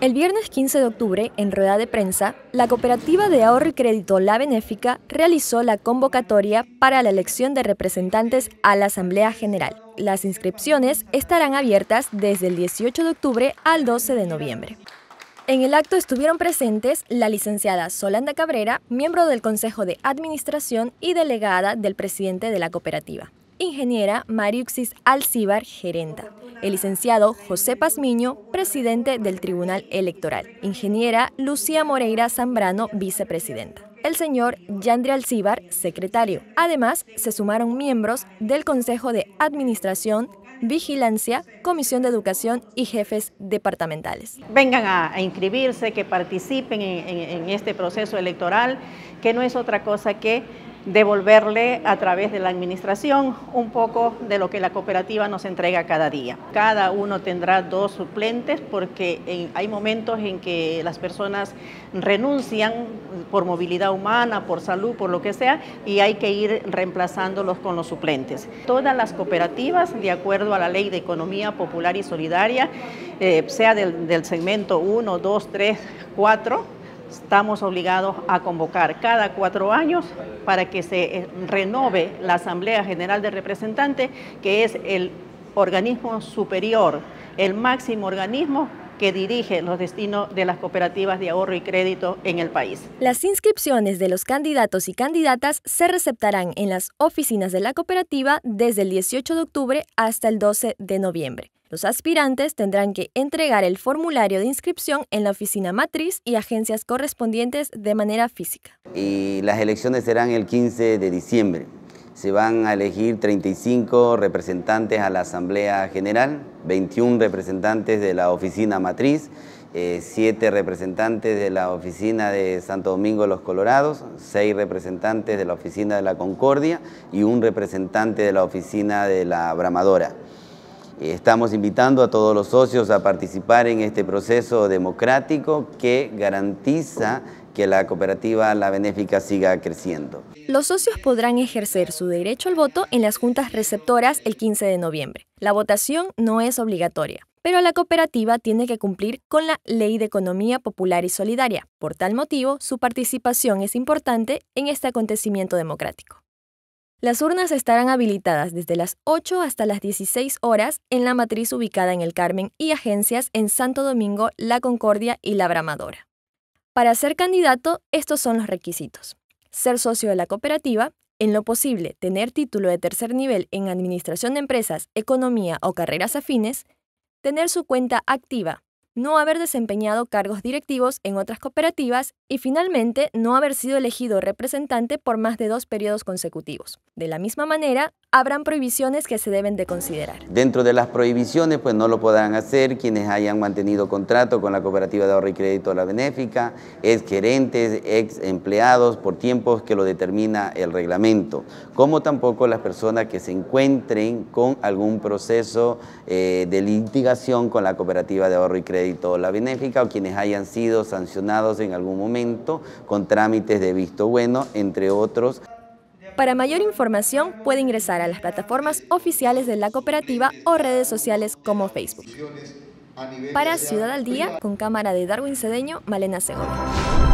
El viernes 15 de octubre, en rueda de prensa, la Cooperativa de Ahorro y Crédito La Benéfica realizó la convocatoria para la elección de representantes a la Asamblea General. Las inscripciones estarán abiertas desde el 18 de octubre al 12 de noviembre. En el acto estuvieron presentes la licenciada Solanda Cabrera, miembro del Consejo de Administración y delegada del presidente de la cooperativa, ingeniera Mariuxis Alcíbar, gerenta, el licenciado José Pazmiño, presidente del Tribunal Electoral, ingeniera Lucía Moreira Zambrano, vicepresidenta el señor Yandri Alcíbar, secretario. Además, se sumaron miembros del Consejo de Administración, Vigilancia, Comisión de Educación y jefes departamentales. Vengan a, inscribirse, que participen en este proceso electoral, que no es otra cosa que devolverle a través de la administración un poco de lo que la cooperativa nos entrega cada día. Cada uno tendrá dos suplentes porque hay momentos en que las personas renuncian por movilidad humana, por salud, por lo que sea, y hay que ir reemplazándolos con los suplentes. Todas las cooperativas, de acuerdo a la Ley de Economía Popular y Solidaria, eh, sea del, segmento 1, 2, 3, 4, estamos obligados a convocar cada cuatro años para que se eh, renove la Asamblea General de Representantes, que es el organismo superior, el máximo organismo que dirige los destinos de las cooperativas de ahorro y crédito en el país. Las inscripciones de los candidatos y candidatas se receptarán en las oficinas de la cooperativa desde el 18 de octubre hasta el 12 de noviembre. Los aspirantes tendrán que entregar el formulario de inscripción en la oficina matriz y agencias correspondientes de manera física. Y las elecciones serán el 15 de diciembre. Se van a elegir 35 representantes a la Asamblea General, 21 representantes de la oficina matriz, 7 eh, representantes de la oficina de Santo Domingo de los Colorados, 6 representantes de la oficina de la Concordia y un representante de la oficina de la Bramadora. Estamos invitando a todos los socios a participar en este proceso democrático que garantiza que la cooperativa La Benéfica siga creciendo. Los socios podrán ejercer su derecho al voto en las juntas receptoras el 15 de noviembre. La votación no es obligatoria, pero la cooperativa tiene que cumplir con la Ley de Economía Popular y Solidaria. Por tal motivo, su participación es importante en este acontecimiento democrático. Las urnas estarán habilitadas desde las 8 hasta las 16 horas en la matriz ubicada en el Carmen y agencias en Santo Domingo, La Concordia y La Bramadora. Para ser candidato, estos son los requisitos. Ser socio de la cooperativa, en lo posible tener título de tercer nivel en Administración de Empresas, Economía o carreras afines, tener su cuenta activa no haber desempeñado cargos directivos en otras cooperativas y finalmente no haber sido elegido representante por más de dos periodos consecutivos. De la misma manera, habrán prohibiciones que se deben de considerar. Dentro de las prohibiciones, pues no lo podrán hacer quienes hayan mantenido contrato con la Cooperativa de Ahorro y Crédito La Benéfica, ex gerentes, ex empleados por tiempos que lo determina el reglamento, como tampoco las personas que se encuentren con algún proceso eh, de litigación con la Cooperativa de Ahorro y Crédito La Benéfica o quienes hayan sido sancionados en algún momento con trámites de visto bueno, entre otros. Para mayor información puede ingresar a las plataformas oficiales de la cooperativa o redes sociales como Facebook. Para Ciudad al Día, con cámara de Darwin Cedeño, Malena Segovia.